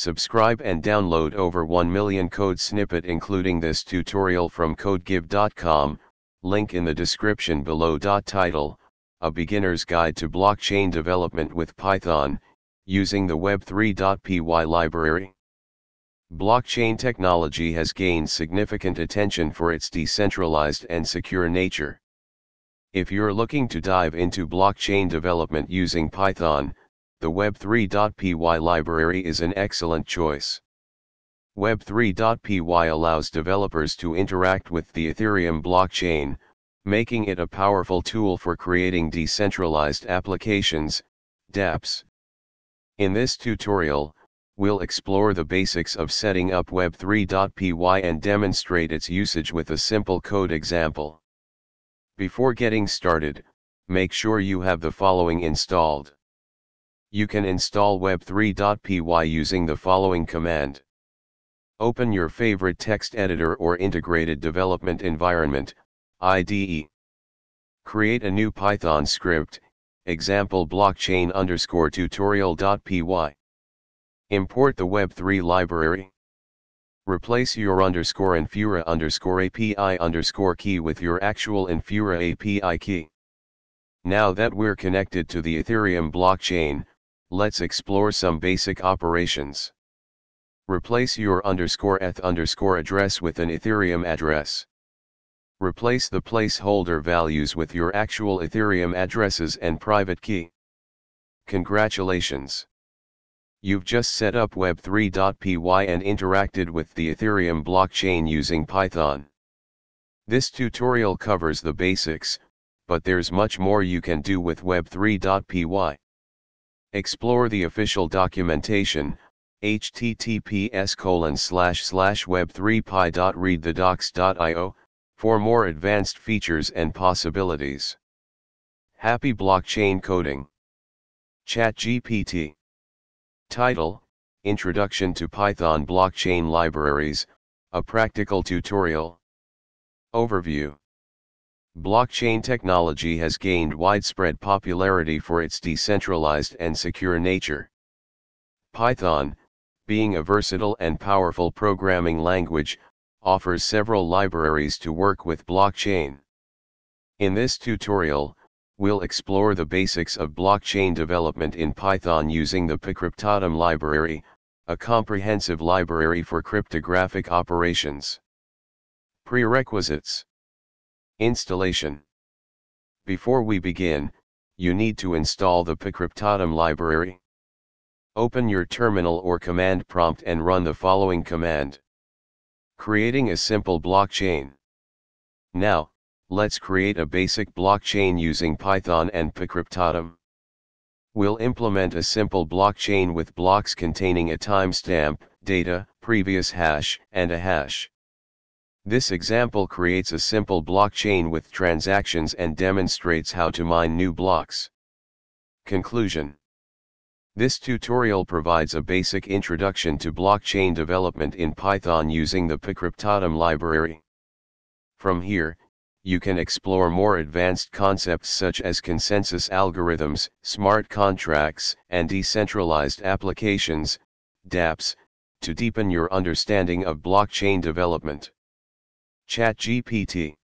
Subscribe and download over 1 million code snippet including this tutorial from codegive.com, link in the description below. Title, A Beginner's Guide to Blockchain Development with Python, using the Web3.py library. Blockchain technology has gained significant attention for its decentralized and secure nature. If you're looking to dive into blockchain development using Python, the Web3.py library is an excellent choice. Web3.py allows developers to interact with the Ethereum blockchain, making it a powerful tool for creating decentralized applications, dApps. In this tutorial, we'll explore the basics of setting up Web3.py and demonstrate its usage with a simple code example. Before getting started, make sure you have the following installed. You can install web3.py using the following command. Open your favorite text editor or integrated development environment, IDE. Create a new Python script, example blockchain underscore tutorial.py. Import the Web3 library. Replace your underscore Infura underscore API underscore key with your actual Infura API key. Now that we're connected to the Ethereum blockchain, let's explore some basic operations. Replace your underscore eth underscore address with an Ethereum address. Replace the placeholder values with your actual Ethereum addresses and private key. Congratulations! You've just set up web3.py and interacted with the Ethereum blockchain using Python. This tutorial covers the basics, but there's much more you can do with web3.py. Explore the official documentation, https colon slash slash web3py.readthedocs.io, for more advanced features and possibilities. Happy Blockchain Coding ChatGPT Title, Introduction to Python Blockchain Libraries, a practical tutorial. Overview Blockchain technology has gained widespread popularity for its decentralized and secure nature. Python, being a versatile and powerful programming language, offers several libraries to work with blockchain. In this tutorial, we'll explore the basics of blockchain development in Python using the PyCryptodome library, a comprehensive library for cryptographic operations. Prerequisites Installation Before we begin, you need to install the PyCryptodome library. Open your terminal or command prompt and run the following command. Creating a simple blockchain. Now, let's create a basic blockchain using Python and PyCryptodome. We'll implement a simple blockchain with blocks containing a timestamp, data, previous hash, and a hash. This example creates a simple blockchain with transactions and demonstrates how to mine new blocks. Conclusion This tutorial provides a basic introduction to blockchain development in Python using the PyCryptodome library. From here, you can explore more advanced concepts such as consensus algorithms, smart contracts, and decentralized applications, dApps, to deepen your understanding of blockchain development. ChatGPT